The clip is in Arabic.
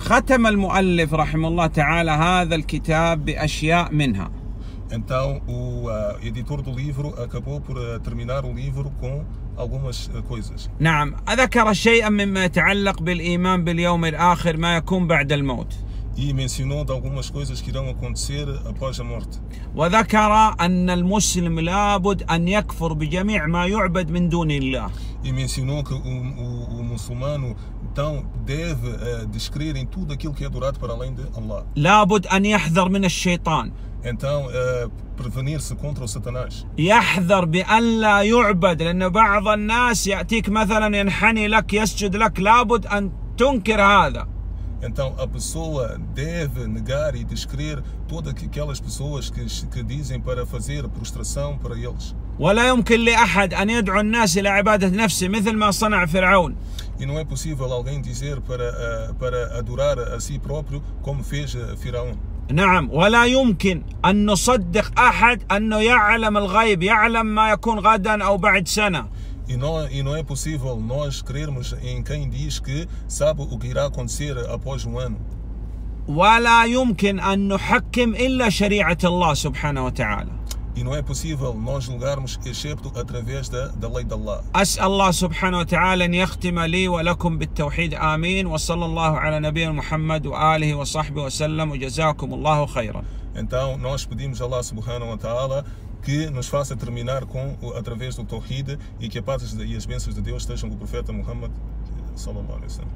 ختم المؤلف رحمه الله تعالى هذا الكتاب بأشياء منها Então, o ah, editor do livro acabou por ah, terminar o livro com algumas ah, coisas. نعم ذكر شيئا مما يتعلق بالإيمان باليوم الآخر ما يكون بعد الموت E mencionou de algumas coisas que irão acontecer após a morte. وذكر أن المسلم لابد أن يكفر بجميع ما يعبد من دون الله E mencionou que o, o- o muçulmano então deve ah, descrer em tudo aquilo que é adorado para além de Allah. لابد أن يحذر من الشيطان Então, ah, prevenir-se contra o Satanás. يحذر بأن لا يعبد لأن بعض الناس يأتيك مثلا ينحني لك يسجد لك لابد أن تنكر هذا Então, a pessoa deve negar e descrer todas aquelas pessoas que, que dizem para fazer prostração para eles. ولا يمكن لأحد أن يدعو الناس إلى عبادة نفسه مثل ما صنع فرعون E não é possível alguém dizer para, ah, para adorar a si próprio como fez ah, Firaão. نعم ولا يمكن أن نصدق أحد أنه يعلم الغيب يعلم ما يكون غدا أو بعد سنة E não, e não é possível nós crermos em quem diz que sabe o que irá acontecer após um ano. ولا يمكن أن نحكم إلا شريعة الله سبحانه وتعالى E não é possível nós julgarmos excepto através da, da lei de Allah. أسأل الله سبحانه وتعالى أن يختم لي ولكم بالتوحيد آمين وصلى الله على نبينا محمد وآله وصحبه وسلم وجزاكم الله خيرا Então nós pedimos a Allah subhanahu wa ta'ala que nos faça terminar com o- através do Tawhid e que a paz e as bênçãos de Deus estejam com o profeta Muhammad sallallahu alaihi wasallam.